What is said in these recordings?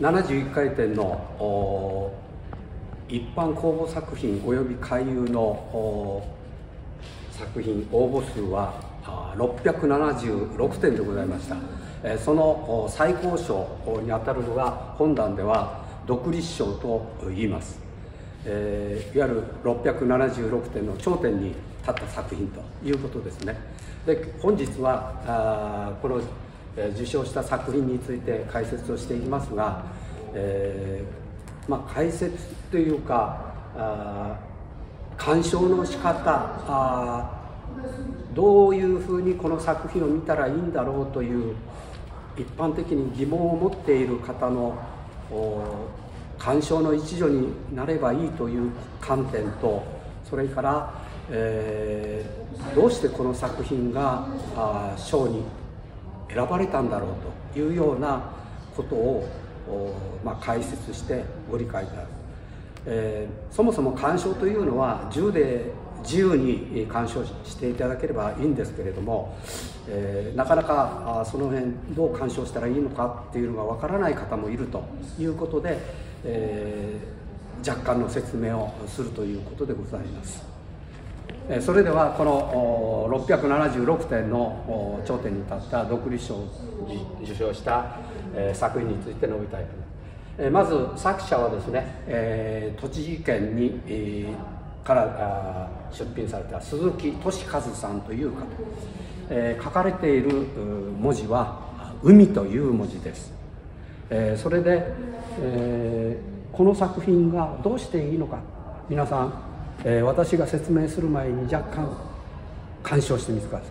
71回展の一般公募作品及び回遊の作品応募数は676点でございました。その最高賞にあたるのが本段では独立賞と言います、えー、いわゆる676点の頂点に立った作品ということですね。で本日はあこの受賞した作品について解説をしていきますが、えー、まあ、解説というかあ鑑賞の仕方あどういうふうにこの作品を見たらいいんだろうという一般的に疑問を持っている方の鑑賞の一助になればいいという観点とそれから、えー、どうしてこの作品が賞に選ばれたんだろうというようなことを、まあ、解説してご理解いただく、えー、そもそも鑑賞というのは10で自由に鑑賞していただければいいんですけれども、えー、なかなかその辺どう鑑賞したらいいのかっていうのがわからない方もいるということで、えー、若干の説明をするということでございます。それではこの676点の頂点に立った独立賞を受賞した作品について述べたいと思います。まず作者はですね、栃木県にから出品された鈴木俊和さんという方、書かれている文字は「海」という文字です。それで、この作品がどうしていいのか皆さんえー、私が説明する前に若干鑑賞してみてください、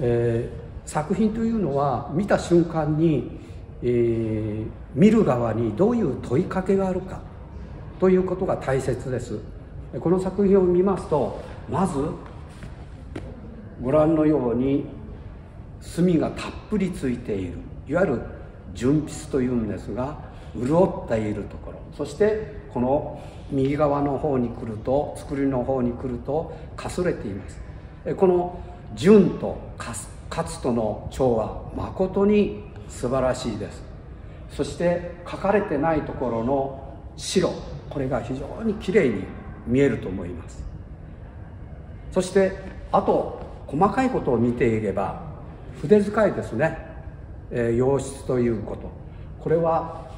えー、作品というのは見た瞬間に、えー、見る側にどういう問いかけがあるかということが大切です。この作品を見ますとまずご覧のように墨がたっぷりついているいわゆる純筆というんですが潤っているところ。そしてこの右側の方に来ると作りの方に来るとかすれています。この純と勝との調和誠に素晴らしいです。そして書かれてないところの白これが非常にきれいに見えると思います。そしてあと細かいことを見ていれば筆使いですね、えー、洋室ということ。これは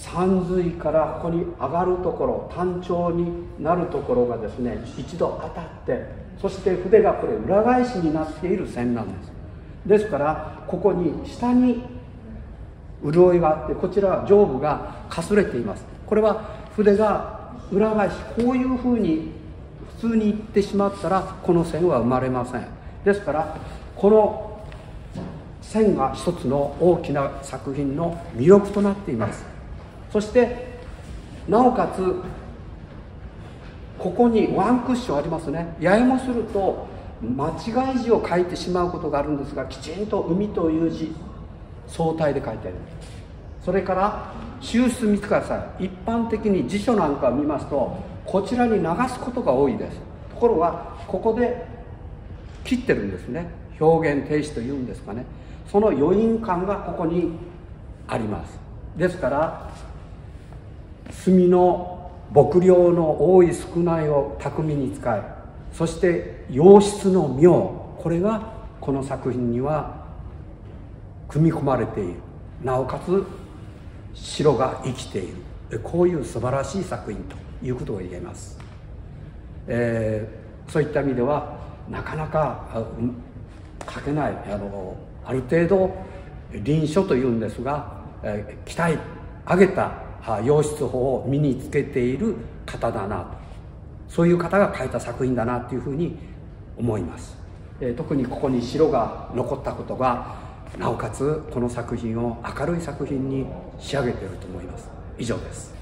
山髄からここに上がるところ単調になるところがですね一度当たってそして筆がこれ裏返しになっている線なんです。ですからここに下に潤いがあってこちらは上部がかすれています。これは筆が裏返しこういうふうに普通にいってしまったらこの線は生まれません。ですからこの線が一つの大きな作品の魅力となっています。そしてなおかつここにワンクッションありますね。ややもすると間違い字を書いてしまうことがあるんですがきちんと「海」という字相対で書いてあるそれから抽出見てください。一般的に辞書なんかを見ますとこちらに流すことが多いです。ところがここで切ってるんですね。表現停止というんですかね。その余韻感がここにあります。ですから墨の墨量の多い少ないを巧みに使いそして洋室の妙これがこの作品には組み込まれている。なおかつ白が生きている。こういう素晴らしい作品ということが言えます、えー、そういった意味ではなかなか書けないあのある程度臨書というんですが、えー、期待上げた洋室法を身につけている方だなと。そういう方が書いた作品だなというふうに思います、え特にここに白が残ったことがなおかつこの作品を明るい作品に仕上げていると思います。以上です。